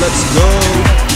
Let's go.